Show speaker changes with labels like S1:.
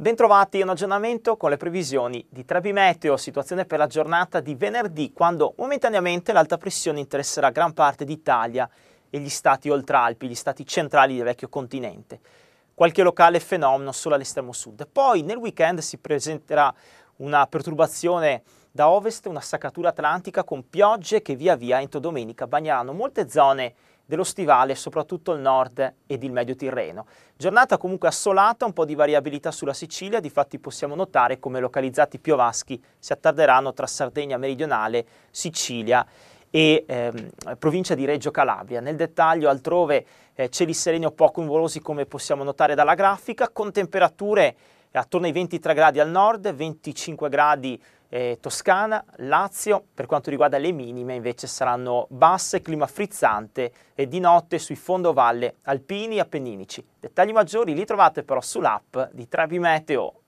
S1: Bentrovati, un aggiornamento con le previsioni di Trebi Meteo, situazione per la giornata di venerdì, quando momentaneamente l'alta pressione interesserà gran parte d'Italia e gli stati oltralpi, gli stati centrali del vecchio continente. Qualche locale fenomeno solo all'estremo sud. Poi nel weekend si presenterà una perturbazione da ovest, una saccatura atlantica con piogge che via via entro domenica bagneranno molte zone dello stivale, soprattutto il nord ed il medio Tirreno. Giornata comunque assolata, un po' di variabilità sulla Sicilia, difatti possiamo notare come localizzati piovaschi si attarderanno tra Sardegna meridionale, Sicilia e ehm, provincia di Reggio Calabria. Nel dettaglio altrove eh, cieli sereni o poco nuvolosi come possiamo notare dalla grafica, con temperature attorno ai 23 gradi al nord, 25 gradi eh, Toscana, Lazio, per quanto riguarda le minime invece saranno basse, clima frizzante e di notte sui fondovalle alpini e appenninici. Dettagli maggiori li trovate però sull'app di Trevi Meteo.